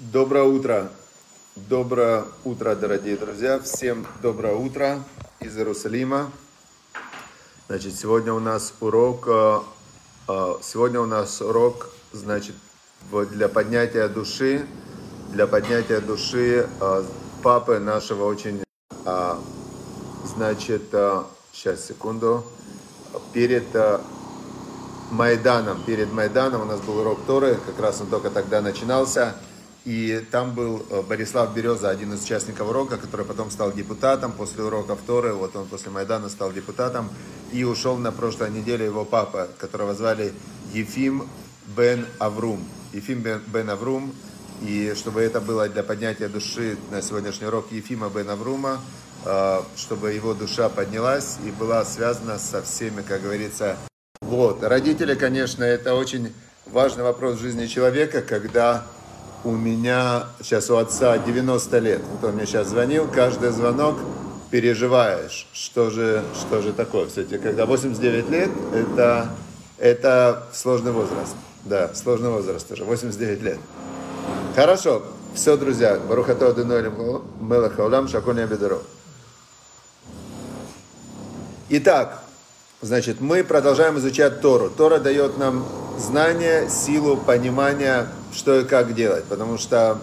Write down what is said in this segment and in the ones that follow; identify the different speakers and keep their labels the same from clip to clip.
Speaker 1: Доброе утро. Доброе утро, дорогие друзья. Всем доброе утро из Иерусалима. Значит, сегодня у нас урок, э, э, сегодня у нас урок, значит, для поднятия души, для поднятия души э, папы нашего очень, значит, сейчас, секунду, перед Майданом, перед Майданом у нас был урок Торы, как раз он только тогда начинался. И там был э, Борислав Береза, один из участников урока, который потом стал депутатом после урока Торы. Вот он после Майдана стал депутатом. И ушел на прошлой неделе его папа, которого звали Ефим Бен Аврум. Ефим Бен Аврум. И чтобы это было для поднятия души на сегодняшний урок Ефима Бен Аврума, э, чтобы его душа поднялась и была связана со всеми, как говорится, вот. Родители, конечно, это очень важный вопрос в жизни человека, когда у меня, сейчас у отца 90 лет, вот он мне сейчас звонил, каждый звонок переживаешь, что же, что же такое. Кстати, когда 89 лет, это, это сложный возраст. Да, сложный возраст уже, 89 лет. Хорошо, все, друзья, Барухато Адыноэлем Мелаха Улам Шаконя Бедаров. Итак, Значит, мы продолжаем изучать Тору. Тора дает нам знание, силу, понимание, что и как делать. Потому что,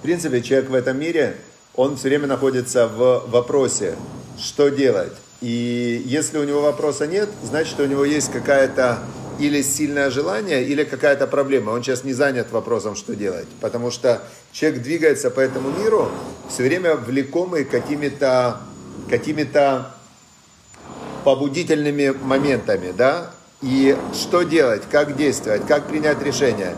Speaker 1: в принципе, человек в этом мире, он все время находится в вопросе, что делать. И если у него вопроса нет, значит, у него есть какая-то или сильное желание, или какая-то проблема. Он сейчас не занят вопросом, что делать. Потому что человек двигается по этому миру, все время влекомый какими-то какими-то побудительными моментами, да, и что делать, как действовать, как принять решение.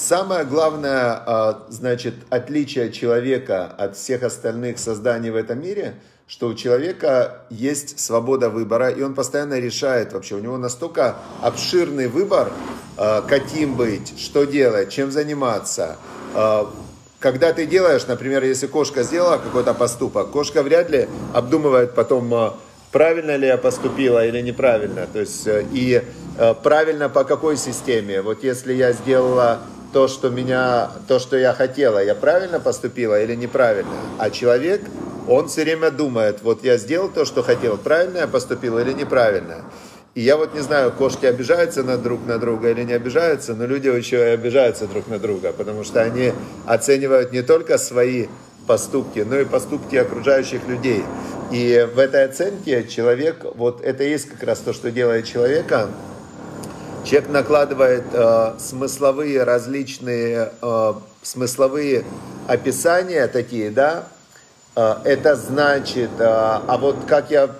Speaker 1: Самое главное, а, значит, отличие человека от всех остальных созданий в этом мире, что у человека есть свобода выбора, и он постоянно решает вообще. У него настолько обширный выбор, а, каким быть, что делать, чем заниматься. А, когда ты делаешь, например, если кошка сделала какой-то поступок, кошка вряд ли обдумывает потом правильно ли я поступила или неправильно. То есть, э, и э, правильно по какой системе. Вот если я сделала то, что меня, то, что я хотела, я правильно поступила или неправильно. А человек, он все время думает, вот я сделал то, что хотел, правильно я поступил или неправильно. И я вот не знаю, кошки обижаются на друг на друга или не обижаются, но люди еще и обижаются друг на друга, потому что они оценивают не только свои поступки, но и поступки окружающих людей. И в этой оценке человек, вот это и есть как раз то, что делает человека. Человек накладывает э, смысловые различные э, смысловые описания такие, да. Э, это значит, э, а вот как я,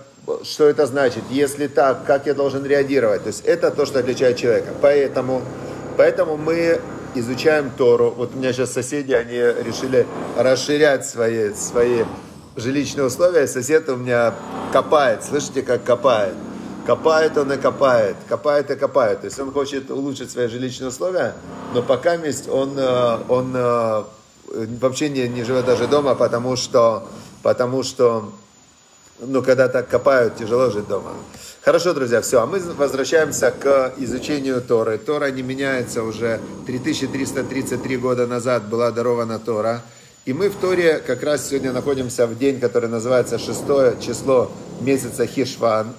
Speaker 1: что это значит? Если так, как я должен реагировать? То есть это то, что отличает человека. Поэтому, поэтому мы изучаем Тору. Вот у меня сейчас соседи, они решили расширять свои, свои жилищные условия. Сосед у меня копает. Слышите, как копает? Копает он и копает, копает и копает. То есть он хочет улучшить свои жилищные условия, но пока есть он, э, он э, вообще не, не живет даже дома, потому что, потому что ну, когда так копают, тяжело жить дома. Хорошо, друзья, все. А мы возвращаемся к изучению Торы. Тора не меняется уже 3333 года назад была дарована Тора. И мы в Торе как раз сегодня находимся в день, который называется шестое число месяца Хишван.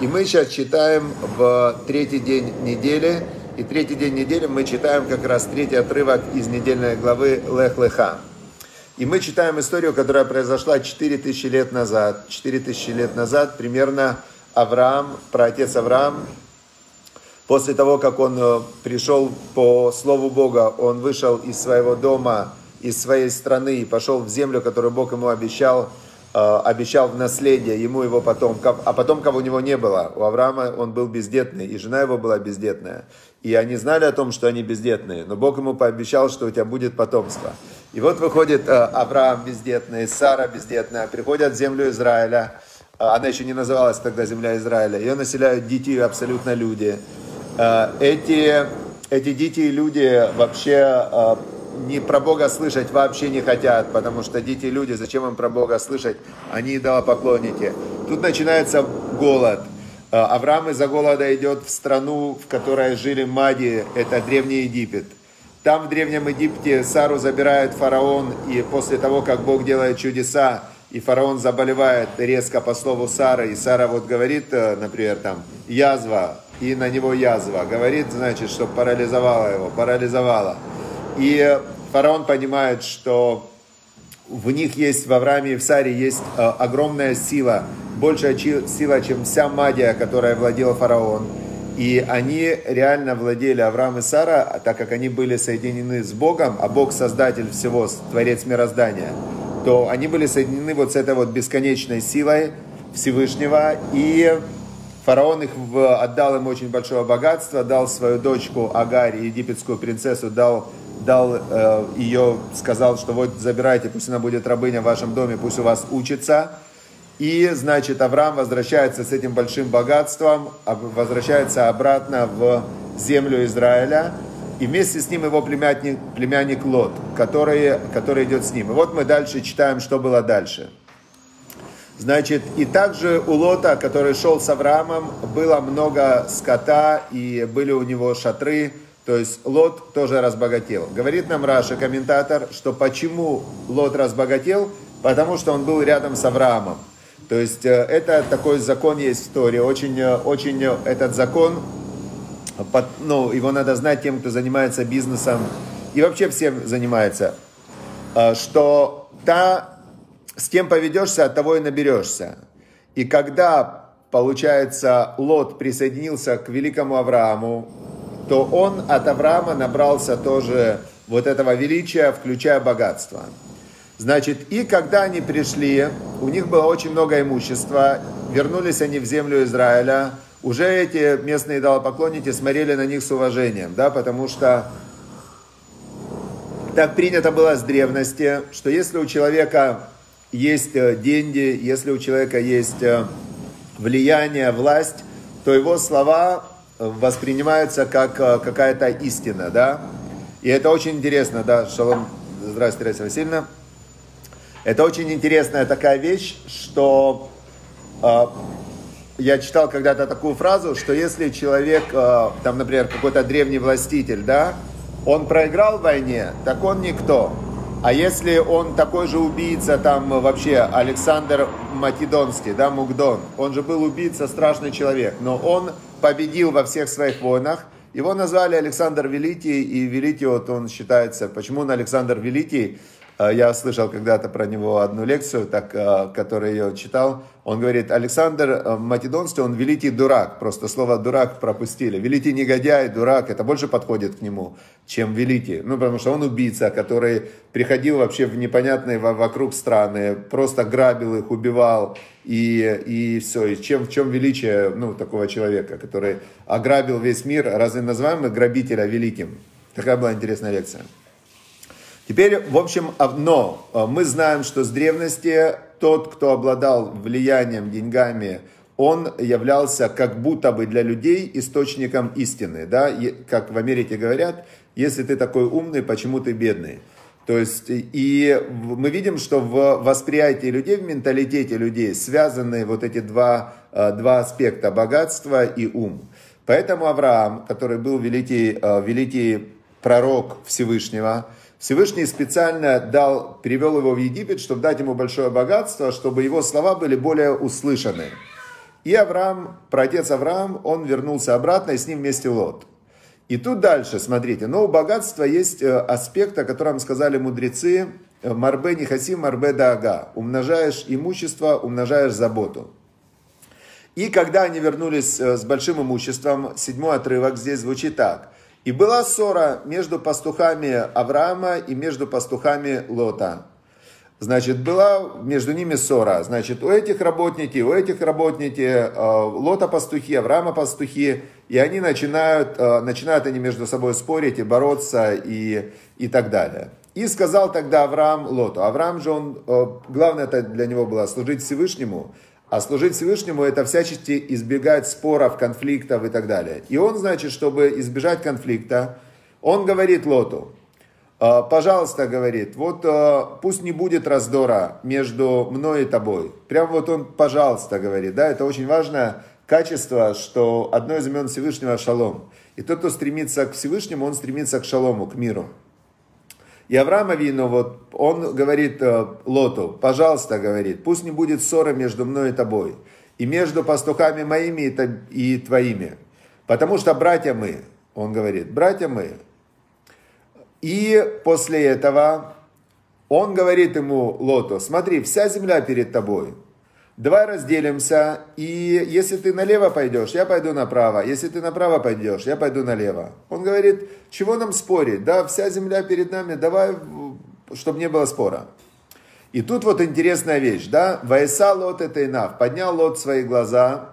Speaker 1: И мы сейчас читаем в третий день недели. И третий день недели мы читаем как раз третий отрывок из недельной главы Лех-Леха. И мы читаем историю, которая произошла 4000 лет назад. 4000 лет назад примерно Авраам, праотец Авраам, после того, как он э, пришел по слову Бога, он вышел из своего дома, из своей страны и пошел в землю, которую Бог ему обещал, обещал в наследие ему его потомков, а потомков у него не было. У Авраама он был бездетный, и жена его была бездетная. И они знали о том, что они бездетные, но Бог ему пообещал, что у тебя будет потомство. И вот выходит э, Авраам бездетный, Сара бездетная, приходят в землю Израиля, а, она еще не называлась тогда земля Израиля, ее населяют дикие абсолютно люди. Эти, эти дикие люди вообще не про Бога слышать вообще не хотят, потому что дети люди, зачем им про Бога слышать? Они идолопоклонники. Тут начинается голод. Авраам из-за голода идет в страну, в которой жили мади, это Древний Египет. Там в Древнем Египте Сару забирает фараон, и после того, как Бог делает чудеса, и фараон заболевает резко по слову Сары, и Сара вот говорит, э, например, там, язва, и на него язва, говорит, значит, что парализовала его, парализовала. И фараон понимает, что в них есть, в Аврааме и в Саре есть э, огромная сила, большая сила, чем вся магия, которая владел фараон. И они реально владели Авраам и Сара, так как они были соединены с Богом, а Бог создатель всего, творец мироздания, то они были соединены вот с этой вот бесконечной силой Всевышнего. И фараон их отдал им очень большое богатство, дал свою дочку Агарь, египетскую принцессу, дал, дал э, ее, сказал, что вот забирайте, пусть она будет рабыня в вашем доме, пусть у вас учится. И, значит, Авраам возвращается с этим большим богатством, возвращается обратно в землю Израиля, и вместе с ним его племянник, племянник Лот, который, который идет с ним. И вот мы дальше читаем, что было дальше. Значит, и также у Лота, который шел с Авраамом, было много скота, и были у него шатры, то есть Лот тоже разбогател. Говорит нам Раша, комментатор, что почему Лот разбогател? Потому что он был рядом с Авраамом. То есть э, это такой закон есть в Торе. Очень, э, очень э, этот закон, ну, его надо знать тем, кто занимается бизнесом и вообще всем занимается, что та, с кем поведешься, от того и наберешься. И когда, получается, Лот присоединился к великому Аврааму, то он от Авраама набрался тоже вот этого величия, включая богатство. Значит, и когда они пришли, у них было очень много имущества, вернулись они в землю Израиля, уже эти местные идолопоклонники смотрели на них с уважением, да, потому что так принято было с древности, что если у человека есть э, деньги, если у человека есть э, влияние, власть, то его слова воспринимаются как э, какая-то истина, да. И это очень интересно, да, Шалом, здравствуйте, Раиса Васильевна. Это очень интересная такая вещь, что э, я читал когда-то такую фразу, что если человек, э, там, например, какой-то древний властитель, да, он проиграл в войне, так он никто. А если он такой же убийца, там вообще Александр Македонский, да, Мугдон, он же был убийца, страшный человек, но он победил во всех своих войнах, его назвали Александр Великий, и Великий, вот он считается, почему он Александр Великий, я слышал когда-то про него одну лекцию, так, а, которую я читал. Он говорит, Александр а, Македонский, он великий дурак. Просто слово дурак пропустили. Великий негодяй, дурак, это больше подходит к нему, чем великий. Ну, потому что он убийца, который приходил вообще в непонятные вокруг страны, просто грабил их, убивал. И, и все. И чем, в чем величие ну, такого человека, который ограбил весь мир? Разве называем мы грабителя великим? Такая была интересная лекция. Теперь, в общем, но э, мы знаем, что с древности тот, кто обладал влиянием, деньгами, он являлся как будто бы для людей источником истины. Да? Как в Америке говорят, если ты такой умный, почему ты бедный? То есть, и мы видим, что в восприятии людей, в менталитете людей связаны вот эти два, э, два аспекта, богатство и ум. Поэтому Авраам, который был великий, э, великий пророк Всевышнего, Всевышний специально дал, перевел его в Египет, чтобы дать ему большое богатство, чтобы его слова были более услышаны. И Авраам, праотец Авраам, он вернулся обратно, и с ним вместе Лот. И тут дальше, смотрите, но у богатства есть э, аспект, о котором сказали мудрецы, э, Марбе не хаси, марбе ага. Умножаешь имущество, умножаешь заботу. И когда они вернулись э, с большим имуществом, седьмой отрывок здесь звучит так. И была ссора между пастухами Авраама и между пастухами Лота. Значит, была между ними ссора. Значит, у этих работники, у этих работники, э, Лота пастухи, Авраама пастухи, и они начинают, э, начинают они между собой спорить и бороться и, и так далее. И сказал тогда Авраам Лоту. Авраам же, он, э, главное это для него было служить Всевышнему, а служить Всевышнему это всячески избегать споров, конфликтов и так далее. И он, значит, чтобы избежать конфликта, он говорит Лоту, «А, пожалуйста, говорит, вот а, пусть не будет раздора между мной и тобой. Прям вот он, пожалуйста, говорит, да, это очень важное качество, что одно из имен Всевышнего – шалом. И тот, кто стремится к Всевышнему, он стремится к шалому, к миру. И Авраам Авину, вот, он говорит э, Лоту, пожалуйста, говорит, пусть не будет ссоры между мной и тобой, и между пастухами моими и твоими, потому что братья мы, он говорит, братья мы. И после этого он говорит ему, Лоту, смотри, вся земля перед тобой, давай разделимся, и если ты налево пойдешь, я пойду направо, если ты направо пойдешь, я пойду налево. Он говорит, чего нам спорить, да, вся земля перед нами, давай, чтобы не было спора. И тут вот интересная вещь, да, Вайса Лот это Инав, поднял Лот свои глаза,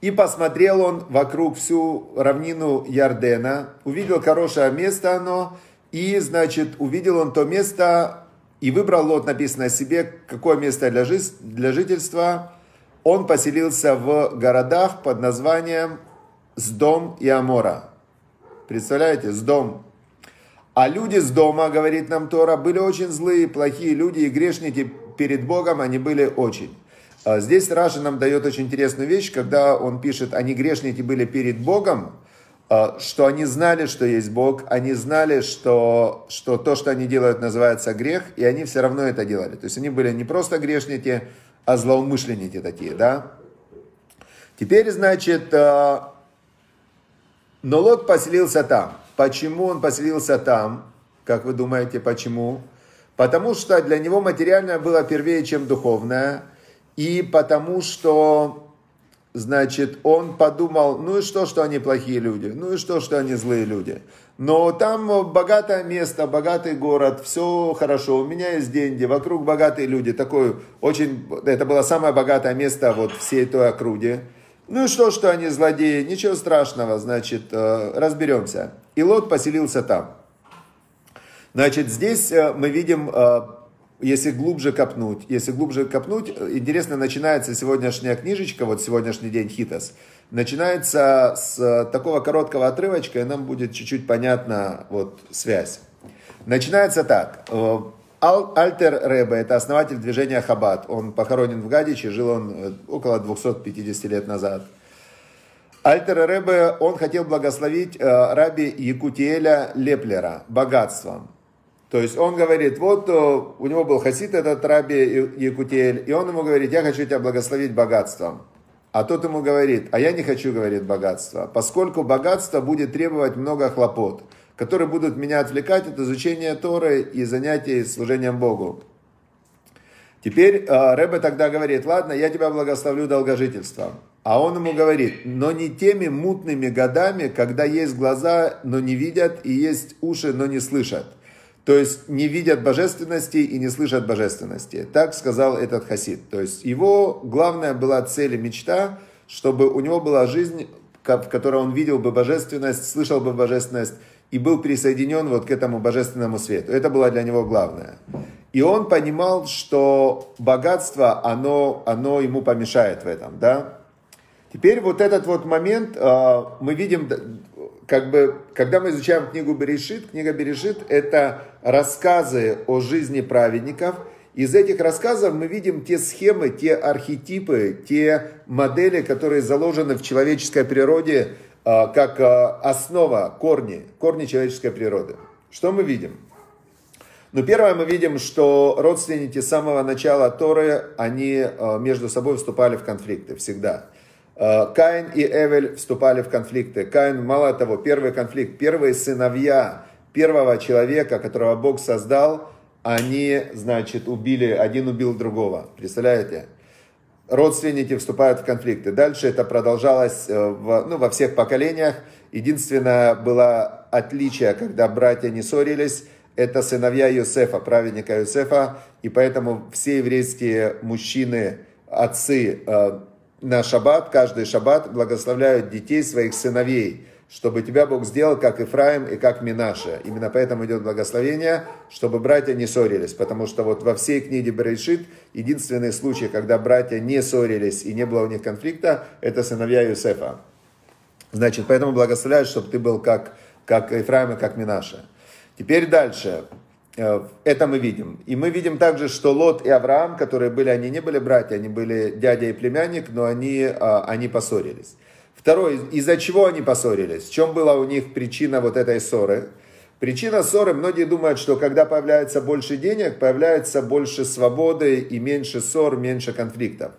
Speaker 1: и посмотрел он вокруг всю равнину Ярдена, увидел хорошее место оно, и, значит, увидел он то место, и выбрал Лот, написано о себе, какое место для, жи- для жительства. Он поселился в городах под названием Сдом и Амора. Представляете, Сдом. А люди с дома, говорит нам Тора, были очень злые, плохие люди и грешники перед Богом, они были очень. А здесь Раша нам дает очень интересную вещь, когда он пишет, они грешники были перед Богом, что они знали, что есть Бог, они знали, что, что то, что они делают, называется грех, и они все равно это делали. То есть они были не просто грешники, а злоумышленники такие, да? Теперь, значит, а, но Лот поселился там. Почему он поселился там? Как вы думаете, почему? Потому что для него материальное было первее, чем духовное. И потому что Значит, он подумал, ну и что, что они плохие люди, ну и что, что они злые люди. Но там богатое место, богатый город, все хорошо, у меня есть деньги, вокруг богатые люди. Такой очень, это было самое богатое место вот всей той округе. Ну и что, что они злодеи, ничего страшного, значит, э, разберемся. И Лот поселился там. Значит, здесь э, мы видим э, если глубже копнуть, если глубже копнуть, интересно, начинается сегодняшняя книжечка, вот сегодняшний день Хитас, начинается с такого короткого отрывочка, и нам будет чуть-чуть понятна вот связь. Начинается так. Э, Альтер Ребе, это основатель движения Хаббат. Он похоронен в Гадиче, жил он э, около 250 лет назад. Альтер Ребе, он хотел благословить э, раби Якутиэля Леплера богатством. То есть он говорит, вот э, у него был хасид этот Раби Якутель, и он ему говорит, я хочу тебя благословить богатством. А тот ему говорит, а я не хочу, говорит, богатства, поскольку богатство будет требовать много хлопот, которые будут меня отвлекать от изучения Торы и занятий служением Богу. Теперь э, Рэбе тогда говорит, ладно, я тебя благословлю долгожительством. А он ему говорит, но не теми мутными годами, когда есть глаза, но не видят, и есть уши, но не слышат. То есть не видят божественности и не слышат божественности. Так сказал этот хасид. То есть его главная была цель и мечта, чтобы у него была жизнь, в которой он видел бы божественность, слышал бы божественность и был присоединен вот к этому божественному свету. Это было для него главное. И он понимал, что богатство, оно, оно ему помешает в этом, да. Теперь вот этот вот момент а, мы видим как бы, когда мы изучаем книгу Берешит, книга Берешит – это рассказы о жизни праведников. Из этих рассказов мы видим те схемы, те архетипы, те модели, которые заложены в человеческой природе а, как а, основа, корни, корни человеческой природы. Что мы видим? Ну, первое, мы видим, что родственники с самого начала Торы, они а, между собой вступали в конфликты всегда. Э, Каин и Эвель вступали в конфликты. Каин, мало того, первый конфликт, первые сыновья первого человека, которого Бог создал, они, значит, убили, один убил другого. Представляете? Родственники вступают в конфликты. Дальше это продолжалось э, в, ну, во всех поколениях. Единственное было отличие, когда братья не ссорились, это сыновья Иосифа, праведника Иосифа, и поэтому все еврейские мужчины, отцы, э, на шаббат, каждый шаббат благословляют детей своих сыновей, чтобы тебя Бог сделал, как Ифраим и как Минаша. Именно поэтому идет благословение, чтобы братья не ссорились. Потому что вот во всей книге Берешит единственный случай, когда братья не ссорились и не было у них конфликта, это сыновья Юсефа. Значит, поэтому благословляют, чтобы ты был как, как Ифраим и как Минаша. Теперь дальше. Э, это мы видим. И мы видим также, что Лот и Авраам, которые были, они не были братья, они были дядя и племянник, но они, э, они поссорились. Второе, из-за чего они поссорились? В чем была у них причина вот этой ссоры? Причина ссоры, многие думают, что когда появляется больше денег, появляется больше свободы и меньше ссор, меньше конфликтов.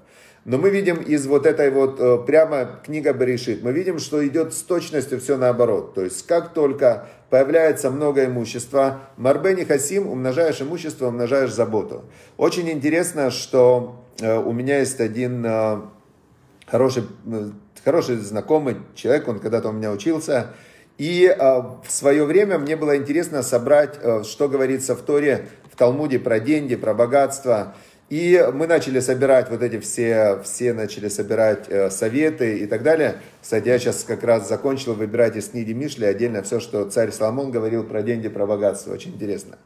Speaker 1: Но мы видим из вот этой вот, э, прямо книга Берешит, мы видим, что идет с точностью все наоборот. То есть, как только появляется много имущества, Марбени Хасим, умножаешь имущество, умножаешь заботу. Очень интересно, что э, у меня есть один э, хороший, хороший знакомый человек, он когда-то у меня учился, и в свое время мне было интересно собрать, что говорится в Торе, в Талмуде про деньги, про богатство. И мы начали собирать вот эти все, все начали собирать э, советы и так далее. Кстати, я сейчас как раз закончил выбирать из книги Мишли отдельно все, что царь Соломон говорил про деньги, про богатство. Очень интересно.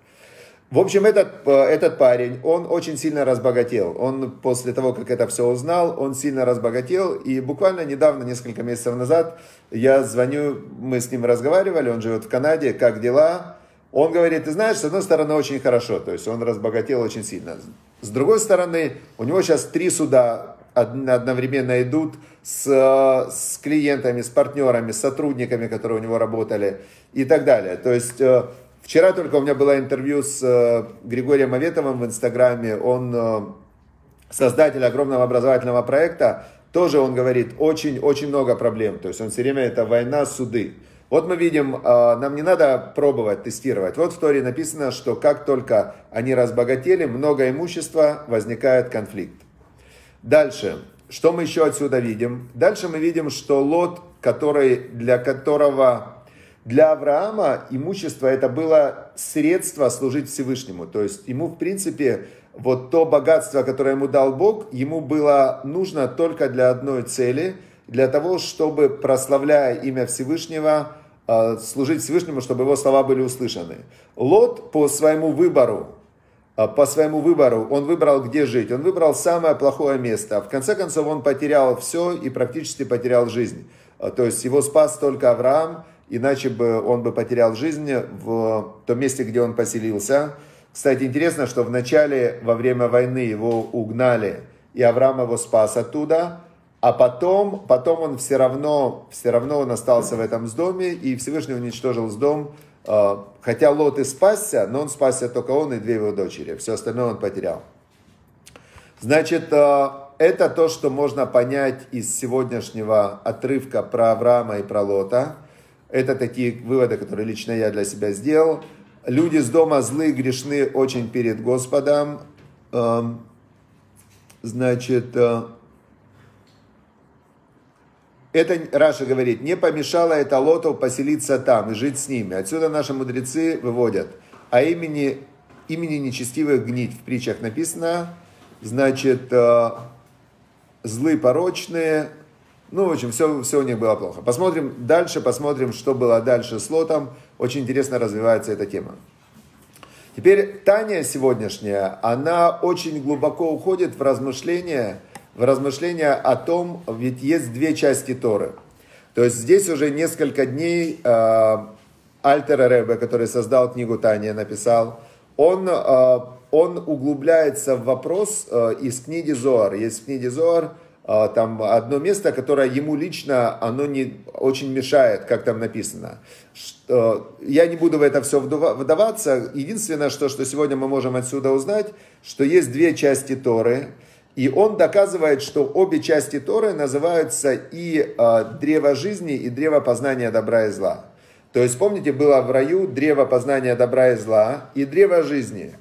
Speaker 1: В общем, этот, э, этот парень, он очень сильно разбогател. Он после того, как это все узнал, он сильно разбогател. И буквально недавно, несколько месяцев назад, я звоню, мы с ним разговаривали, он живет в Канаде, как дела? Он говорит, ты знаешь, с одной стороны, очень хорошо, то есть он разбогател очень сильно. С другой стороны, у него сейчас три суда одновременно идут с, с клиентами, с партнерами, с сотрудниками, которые у него работали и так далее. То есть э, вчера только у меня было интервью с э, Григорием Аветовым в Инстаграме, он э, создатель огромного образовательного проекта, тоже он говорит, очень-очень много проблем. То есть он все время это война, суды. Вот мы видим, а, нам не надо пробовать, тестировать. Вот в Торе написано, что как только они разбогатели, много имущества, возникает конфликт. Дальше, что мы еще отсюда видим? Дальше мы видим, что Лот, который, для которого, для Авраама имущество это было средство служить Всевышнему. То есть ему, в принципе, вот то богатство, которое ему дал Бог, ему было нужно только для одной цели, для того, чтобы, прославляя имя Всевышнего, служить Всевышнему, чтобы его слова были услышаны. Лот по своему выбору, а, по своему выбору, он выбрал, где жить. Он выбрал самое плохое место. В конце концов, он потерял все и практически потерял жизнь. А, то есть его спас только Авраам, иначе бы он бы потерял жизнь в том месте, где он поселился. Кстати, интересно, что в начале, во время войны его угнали, и Авраам его спас оттуда – а потом, потом он все равно, все равно он остался в этом доме, и Всевышний уничтожил с дом, а, хотя Лот и спасся, но он спасся только он и две его дочери, все остальное он потерял. Значит, а, это то, что можно понять из сегодняшнего отрывка про Авраама и про Лота. Это такие выводы, которые лично я для себя сделал. Люди с дома злые, грешны очень перед Господом. Значит, а, это, Раша говорит, не помешало это Лоту поселиться там и жить с ними. Отсюда наши мудрецы выводят. А имени, имени нечестивых гнить в притчах написано, значит, э, злые, порочные, ну, в общем, все, все у них было плохо. Посмотрим дальше, посмотрим, что было дальше с Лотом. Очень интересно развивается эта тема. Теперь Таня сегодняшняя, она очень глубоко уходит в размышления – в размышления о том, ведь есть две части Торы. То есть здесь уже несколько дней э, Альтер Ребе, который создал книгу Таня, написал, он, э, он углубляется в вопрос э, из книги Зоар. Есть в книге Зоар э, там одно место, которое ему лично, оно не очень мешает, как там написано. Что, я не буду в это все вдаваться. Единственное, что, что сегодня мы можем отсюда узнать, что есть две части Торы – и он доказывает, что обе части Торы называются и э, древо жизни, и древо познания добра и зла. То есть, помните, было в раю древо познания добра и зла и древо жизни.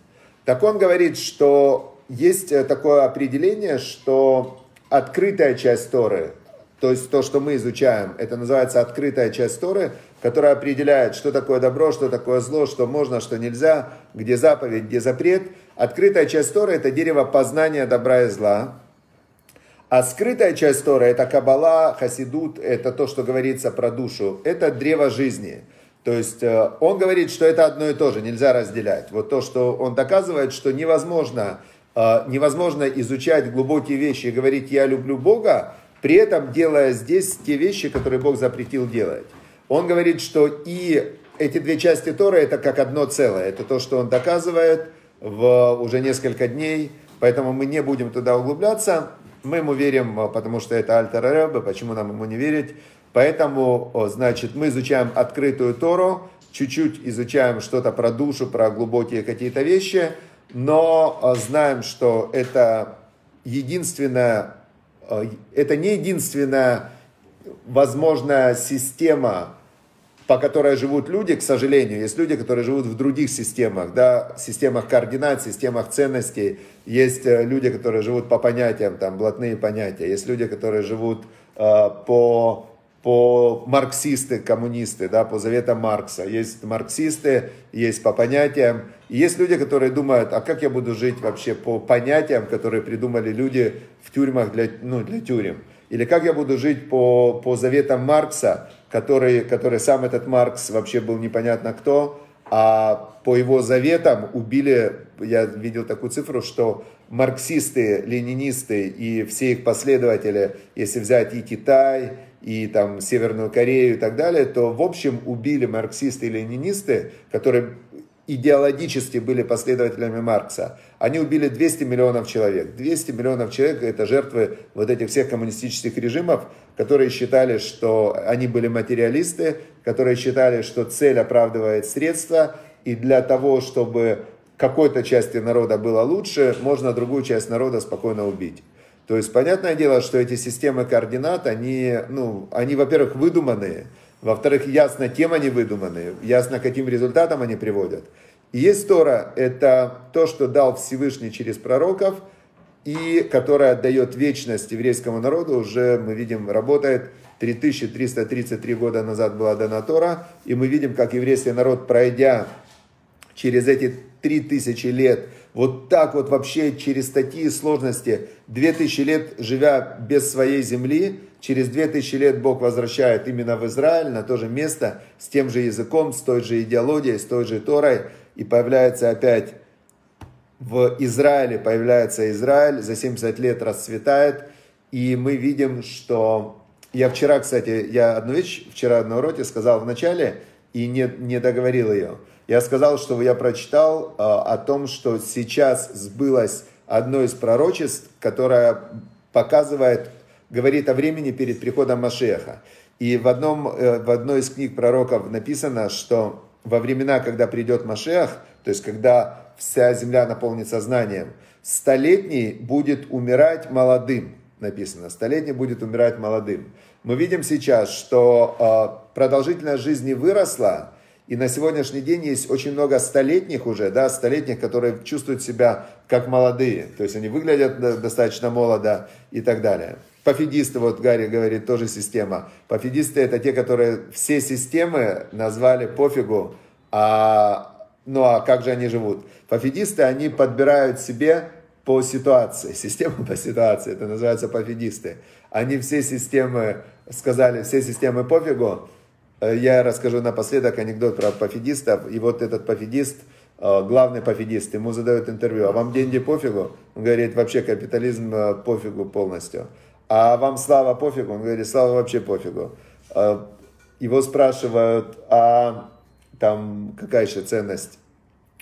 Speaker 1: Так он говорит, что есть э, такое определение, что открытая часть Торы, то есть то, что мы изучаем, это называется открытая часть Торы, которая определяет, что такое добро, что такое зло, что можно, что нельзя, где заповедь, где запрет. Открытая часть Торы – это дерево познания добра и зла. А скрытая часть Торы – это Кабала, Хасидут, это то, что говорится про душу. Это древо жизни. То есть э, он говорит, что это одно и то же, нельзя разделять. Вот то, что он доказывает, что невозможно, э, невозможно изучать глубокие вещи и говорить «я люблю Бога», при этом делая здесь те вещи, которые Бог запретил делать. Он говорит, что и эти две части Торы это как одно целое. Это то, что он доказывает в уже несколько дней. Поэтому мы не будем туда углубляться. Мы ему верим, потому что это Альтер Ребе, почему нам ему не верить. Поэтому, значит, мы изучаем открытую Тору, чуть-чуть изучаем что-то про душу, про глубокие какие-то вещи, но а, знаем, что это единственная, это не единственная возможная система, по которой живут люди, к сожалению, есть люди, которые живут в других системах, да, системах координат, системах ценностей. Есть э, люди, которые живут по понятиям, там, блатные понятия. Есть люди, которые живут э, по по марксисты, коммунисты, да, по заветам Маркса. Есть марксисты, есть по понятиям. И есть люди, которые думают, а как я буду жить вообще по понятиям, которые придумали люди в тюрьмах для, ну, для тюрем. Или как я буду жить по, по заветам Маркса, который, который сам этот Маркс вообще был непонятно кто, а по его заветам убили, я видел такую цифру, что марксисты, ленинисты и все их последователи, если взять и Китай, и там Северную Корею и так далее, то в общем убили марксисты и ленинисты, которые идеологически были последователями Маркса, они убили 200 миллионов человек. 200 миллионов человек это жертвы вот этих всех коммунистических режимов, которые считали, что они были материалисты, которые считали, что цель оправдывает средства, и для того, чтобы какой-то части народа было лучше, можно другую часть народа спокойно убить. То есть, понятное дело, что эти системы координат, они, ну, они во-первых, выдуманные, во-вторых, ясно, кем они выдуманы, ясно, каким результатом они приводят. Есть Тора, это то, что дал Всевышний через пророков, и которая отдает вечность еврейскому народу, уже мы видим, работает. 3333 года назад была дана Тора, и мы видим, как еврейский народ, пройдя через эти 3000 лет, вот так вот вообще через такие сложности, 2000 лет живя без своей земли, через 2000 лет Бог возвращает именно в Израиль, на то же место, с тем же языком, с той же идеологией, с той же Торой, и появляется опять в Израиле, появляется Израиль, за 70 лет расцветает, и мы видим, что... Я вчера, кстати, я одну вещь вчера на уроке сказал в начале, и не, не договорил ее. Я сказал, что я прочитал э, о том, что сейчас сбылось одно из пророчеств, которое показывает говорит о времени перед приходом Машеха. И в, одном, э, в одной из книг пророков написано, что во времена, когда придет Машех, то есть когда вся земля наполнится знанием, столетний будет умирать молодым, написано, столетний будет умирать молодым. Мы видим сейчас, что э, продолжительность жизни выросла, и на сегодняшний день есть очень много столетних уже, да, столетних, которые чувствуют себя как молодые. То есть они выглядят достаточно молодо и так далее. Пофидисты, вот Гарри говорит, тоже система. Пофидисты это те, которые все системы назвали пофигу, а, ну а как же они живут? Пофидисты, они подбирают себе по ситуации, систему по ситуации, это называется пофидисты. Они все системы, сказали, все системы пофигу. Я расскажу напоследок анекдот про пофидистов. И вот этот пофидист, э, главный пофидист, ему задают интервью, а вам деньги пофигу? Он говорит, вообще капитализм э, пофигу полностью а вам слава пофигу? Он говорит, слава вообще пофигу. А, его спрашивают, а там какая еще ценность?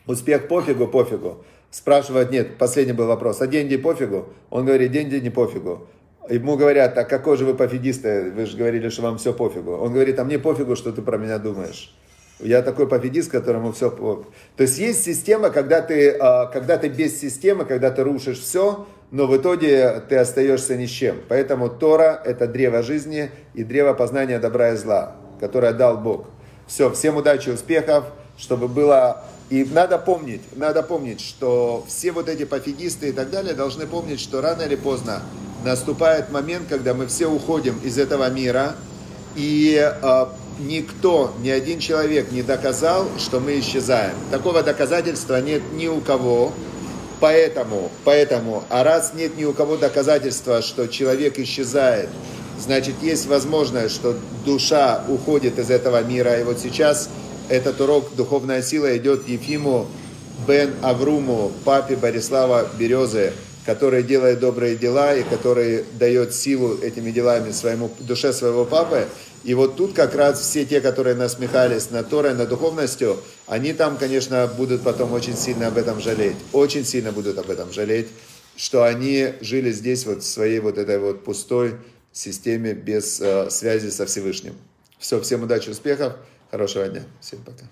Speaker 1: Успех пофигу, пофигу. Спрашивают, нет, последний был вопрос, а деньги пофигу? Он говорит, деньги не пофигу. Ему говорят, а какой же вы пофигист, вы же говорили, что вам все пофигу. Он говорит, а мне пофигу, что ты про меня думаешь. Я такой пофигист, которому все... То есть есть система, когда ты, а, когда ты без системы, когда ты рушишь все, но в итоге ты остаешься ни с чем. Поэтому Тора – это древо жизни и древо познания добра и зла, которое дал Бог. Все, всем удачи, успехов, чтобы было... И надо помнить, надо помнить, что все вот эти пофигисты и так далее должны помнить, что рано или поздно наступает момент, когда мы все уходим из этого мира, и э, никто, ни один человек не доказал, что мы исчезаем. Такого доказательства нет ни у кого, Поэтому, поэтому, а раз нет ни у кого доказательства, что человек исчезает, значит, есть возможность, что душа уходит из этого мира. И вот сейчас этот урок «Духовная сила» идет Ефиму Бен Авруму, папе Борислава Березы, который делает добрые дела и который дает силу этими делами своему, душе своего папы. И вот тут как раз все те, которые насмехались над Торой, над духовностью, они там, конечно, будут потом очень сильно об этом жалеть. Очень сильно будут об этом жалеть, что они жили здесь вот в своей вот этой вот пустой системе без э, связи со Всевышним. Все, всем удачи, успехов, хорошего дня. Всем пока.